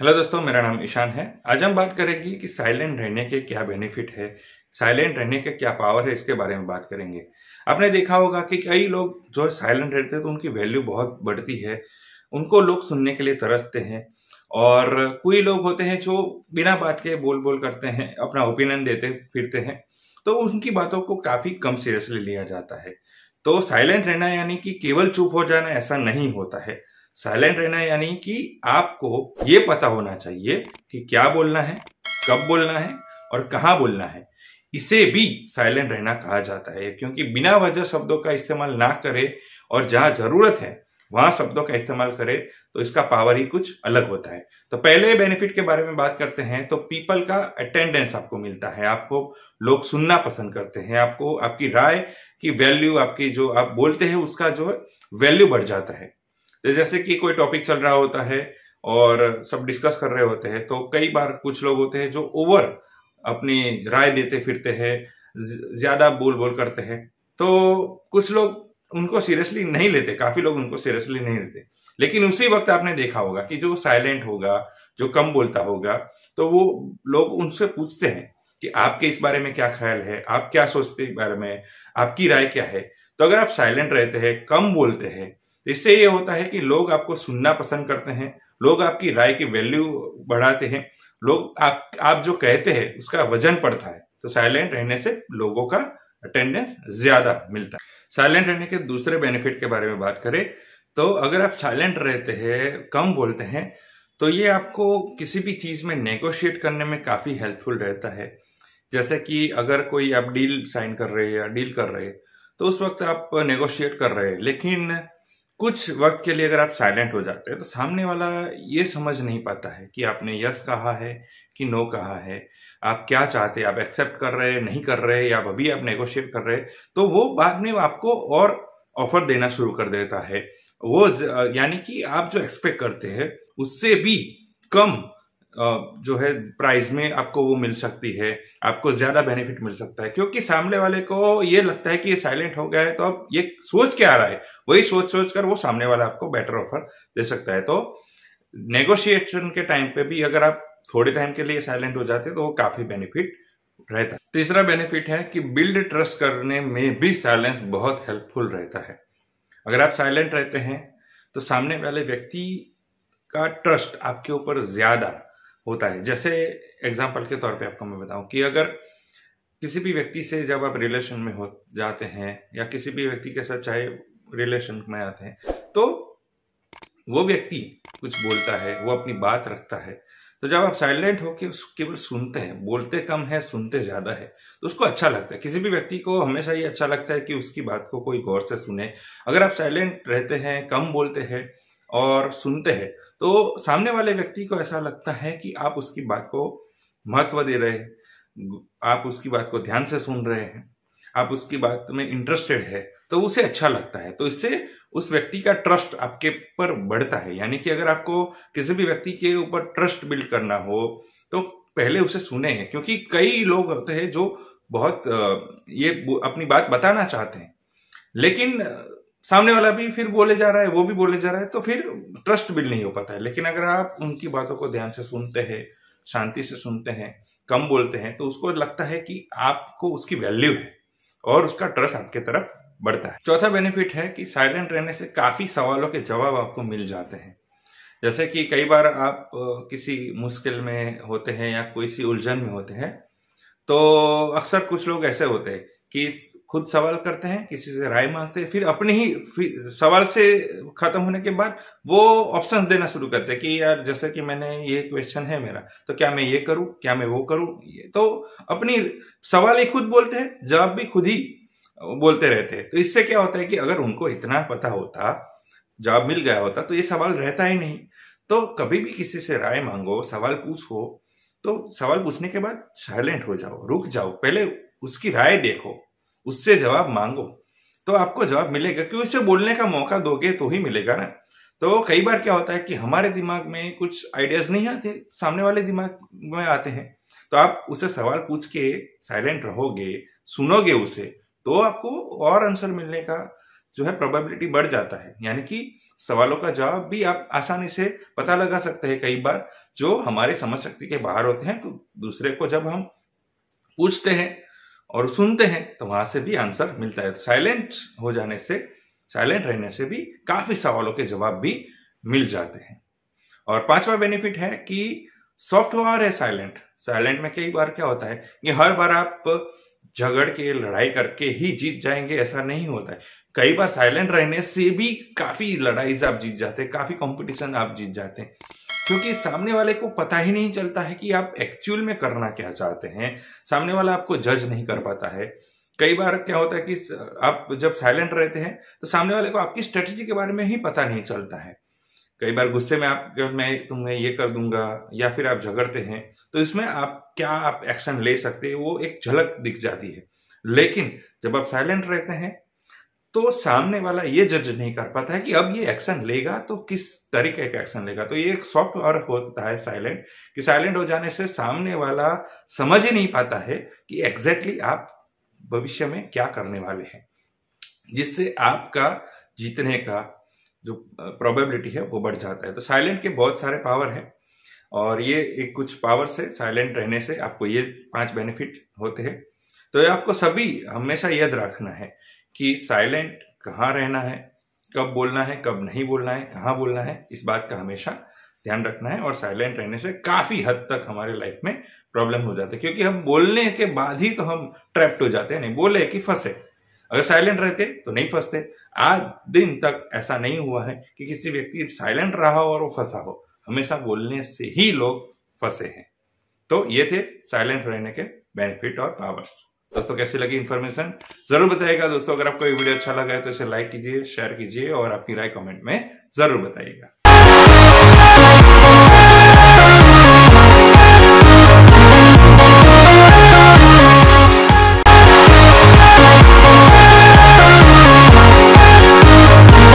Hello दोस्तों, मेरा नाम ईशान है। आज हम बात करेंगे कि साइलेंट रहने के क्या बेनिफिट है, साइलेंट रहने के क्या पावर है, इसके बारे में बात करेंगे। आपने देखा होगा कि कई लोग जो है साइलेंट रहते हैं तो उनकी वैल्यू बहुत बढ़ती है, उनको लोग सुनने के लिए तरसते हैं और कोई लोग होते हैं जो बिना बात के बोल बोल करते हैं, अपना ओपिनियन देते फिरते हैं तो उनकी बातों को काफ़ी कम सीरियसली लिया जाता है। तो साइलेंट रहना यानी कि केवल चुप हो जाना ऐसा नहीं होता है। साइलेंट रहना यानी कि आपको ये पता होना चाहिए कि क्या बोलना है, कब बोलना है और कहाँ बोलना है। इसे भी साइलेंट रहना कहा जाता है क्योंकि बिना वजह शब्दों का इस्तेमाल ना करे और जहाँ ज़रूरत है, वहाँ शब्दों का इस्तेमाल करे तो इसका पावर ही कुछ अलग होता है। तो पहले बेनिफिट के बारे में बात करते हैं तो पीपल का अटेंडेंस आपको मिलता है, आपको लोग सुनना पसंद करते हैं, आपको, आपकी राय की वैल्यू आपकी जो आप बोलते हैं, उसका जो वैल्यू बढ़ जाता है। जैसे कि कोई टॉपिक चल रहा होता है और सब डिस्कस कर रहे होते हैं तो कई बार कुछ लोग होते हैं जो ओवर अपनी राय देते फिरते हैं ज़्यादा बोल बोल करते हैं। तो कुछ लोग उनको सीरियसली नहीं लेते, काफ़ी लोग उनको सीरियसली नहीं लेते। लेकिन उसी वक्त आपने देखा होगा कि जो साइलेंट होगा, जो कम बोलता होगा तो वो लोग उनसे पूछते हैं कि आपके इस बारे में क्या ख्याल है, आप क्या सोचते हैं बारे में, आपकी राय क्या है? तो अगर आप साइलेंट रहते हैं, कम बोलते हैं इससे ये होता है कि लोग आपको सुनना पसंद करते हैं, लोग आपकी राय की वैल्यू बढ़ाते हैं, लोग आप आप जो कहते हैं उसका वज़न पड़ता है तो साइलेंट रहने से लोगों का अटेंडेंस ज़्यादा मिलता है। साइलेंट रहने के दूसरे बेनिफिट के बारे में बात करें तो अगर आप साइलेंट रहते हैं, कम बोलते हैं तो ये आपको किसी भी चीज़ में नेगोशिएट करने में काफ़ी हेल्पफुल रहता है। जैसे कि अगर कोई आप डील साइन कर रहे हैं या डील कर रहे हैं तो उस वक्त आप नेगोशिएट कर रहे हैं, लेकिन कुछ वक्त के लिए अगर आप साइलेंट हो जाते हैं तो सामने वाला ये समझ नहीं पाता है कि आपने यस कहा है कि नो कहा है। आप क्या चाहते हैं? आप एक्सेप्ट कर रहे हैं, नहीं कर रहे हैं, या अभी आप नेगोशिएट कर रहे हैं? तो वो बाद में आपको और ऑफ़र देना शुरू कर देता है। वो यानी कि आप जो एक्सपेक्ट करते हैं, उससे भी कम जो है प्राइस में आपको वो मिल सकती है, आपको ज़्यादा बेनिफिट मिल सकता है। क्योंकि सामने वाले को ये लगता है कि ये साइलेंट हो गया है तो अब ये सोच क्या आ रहा है। वही सोच सोच कर वो सामने वाला आपको बेटर ऑफ़र दे सकता है। तो नेगोशिएशन के टाइम पे भी अगर आप थोड़े टाइम के लिए साइलेंट हो जाते तो वो काफ़ी बेनिफिट रहता है। तीसरा बेनिफिट है कि बिल्ड ट्रस्ट करने में भी साइलेंस बहुत हेल्पफुल रहता है। अगर आप साइलेंट रहते हैं तो सामने वाले व्यक्ति का ट्रस्ट आपके ऊपर ज़्यादा होता है। जैसे एग्ज़ाम्पल के तौर पे आपको मैं बताऊँ कि अगर किसी भी व्यक्ति से जब आप रिलेशन में हो, जाते हैं या किसी भी व्यक्ति के साथ चाहे रिलेशन में आते हैं तो वो व्यक्ति कुछ बोलता है, वो अपनी बात रखता है। तो जब आप साइलेंट होकर केवल सुनते हैं, बोलते कम है, सुनते ज़्यादा है तो उसको अच्छा लगता है। किसी भी व्यक्ति को हमेशा ये अच्छा लगता है कि उसकी बात को कोई गौर से सुने। अगर आप साइलेंट रहते हैं, कम बोलते हैं और सुनते हैं। तो सामने वाले व्यक्ति को ऐसा लगता है कि आप उसकी बात को महत्व दे रहे हैं आप उसकी बात को ध्यान से सुन रहे हैं, आप उसकी बात में इंटरेस्टेड है तो उसे अच्छा लगता है। तो इससे उस व्यक्ति का ट्रस्ट आपके पर बढ़ता है। यानी कि अगर आपको किसी भी व्यक्ति के ऊपर ट्रस्ट बिल्ड करना हो तो पहले उसे सुने हैं। क्योंकि कई लोग होते हैं जो बहुत ये अपनी बात बताना चाहते हैं। लेकिन सामने वाला भी फिर बोले जा रहा है, वो भी बोले जा रहा है तो फिर ट्रस्ट बिल्ड नहीं हो पाता है। लेकिन अगर आप उनकी बातों को ध्यान से सुनते हैं, शांति से सुनते हैं, कम बोलते हैं तो उसको लगता है कि आपको उसकी वैल्यू है और उसका ट्रस्ट आपके तरफ़ बढ़ता है। चौथा बेनिफिट है कि साइलेंट रहने से काफ़ी सवालों के जवाब आपको मिल जाते हैं। जैसे कि कई बार आप किसी मुश्किल में होते हैं या कोई सी उलझन में होते हैं तो अक्सर कुछ लोग ऐसे होते हैं कि खुद सवाल करते हैं, किसी से राय मांगते हैं, फिर अपने ही फिर सवाल से खत्म होने के बाद वो ऑप्शंस देना शुरू करते हैं कि यार, जैसे कि मैंने ये क्वेश्चन है मेरा तो क्या मैं ये करूँ, क्या मैं वो करूँ? ये तो अपनी सवाल ही खुद बोलते हैं, जवाब भी खुद ही बोलते रहते हैं। तो इससे क्या होता है कि अगर उनको इतना पता होता, जवाब मिल गया होता तो ये सवाल रहता ही नहीं। तो कभी भी किसी से राय मांगो, सवाल पूछो तो सवाल पूछने के बाद साइलेंट हो जाओ, रुक जाओ। पहले उसकी राय देखो, उससे जवाब मांगो। तो आपको जवाब मिलेगा क्योंकि उसे बोलने का मौका दोगे तो ही मिलेगा ना? तो कई बार क्या होता है कि हमारे दिमाग में कुछ आइडियाज़ नहीं आते, सामने वाले दिमाग में आते हैं। तो आप उसे सवाल पूछ के साइलेंट रहोगे, सुनोगे उसे तो आपको और आंसर मिलने का जो है प्रोबेबिलिटी बढ़ जाता है। यानी कि सवालों का जवाब भी आप आसानी से पता लगा सकते हैं कई बार, जो हमारे समझ शक्ति के बाहर होते हैं तो दूसरे को जब हम पूछते हैं और सुनते हैं तो वहाँ से भी आंसर मिलता है। साइलेंट हो जाने से साइलेंट रहने से भी काफ़ी सवालों के जवाब भी मिल जाते हैं। और पांचवा बेनिफिट है कि सॉफ्टवेयर है साइलेंट साइलेंट में कई बार क्या होता है कि हर बार आप झगड़ के, लड़ाई करके ही जीत जाएँगे, ऐसा नहीं होता है। कई बार साइलेंट रहने से भी काफ़ी लड़ाई आप जीत जाते हैं, काफ़ी कंपटीशन आप जीत जाते हैं। क्योंकि सामने वाले को पता ही नहीं चलता है कि आप एक्चुअल में करना क्या चाहते हैं। सामने वाला आपको जज नहीं कर पाता है। कई बार क्या होता है कि आप जब साइलेंट रहते हैं तो सामने वाले को आपकी स्ट्रेटेजी के बारे में ही पता नहीं चलता है। कई बार गुस्से में आप मैं तुम्हें ये कर दूँगा, या फिर आप झगड़ते हैं तो इसमें आप क्या आप एक्शन ले सकते हैं, वो एक झलक दिख जाती है। लेकिन जब आप साइलेंट रहते हैं तो सामने वाला ये जज नहीं कर पाता है कि अब ये एक्शन लेगा तो किस तरीके का एक्शन लेगा। तो ये एक सॉफ्टवेयर होता है साइलेंट कि साइलेंट हो जाने से सामने वाला समझ ही नहीं पाता है कि एग्जैक्टली आप भविष्य में क्या करने वाले हैं। जिससे आपका जीतने का जो प्रोबेबिलिटी है वो बढ़ जाता है। तो साइलेंट के बहुत सारे पावर है और ये एक कुछ पावर से साइलेंट रहने से आपको ये पाँच बेनिफिट होते हैं। तो ये आपको सभी हमेशा याद रखना है कि साइलेंट कहाँ रहना है, कब बोलना है, कब नहीं बोलना है, कहाँ बोलना है, इस बात का हमेशा ध्यान रखना है और साइलेंट रहने से काफ़ी हद तक हमारे लाइफ में प्रॉब्लम हो जाते हैं। क्योंकि हम बोलने के बाद ही तो हम ट्रैप्ट हो जाते हैं, नहीं बोले कि फंसे। अगर साइलेंट रहते तो नहीं फंसते। आज दिन तक ऐसा नहीं हुआ है कि किसी व्यक्ति साइलेंट रहा हो और वो फंसा हो। हमेशा बोलने से ही लोग फंसे हैं। तो ये थे साइलेंट रहने के बेनिफिट और पावर्स। दोस्तों, कैसी लगी इन्फॉर्मेशन ज़रूर बताइएगा दोस्तों, अगर आपको ये वीडियो अच्छा लगा है तो इसे लाइक कीजिए शेयर कीजिए और अपनी राय कमेंट में ज़रूर बताइएगा।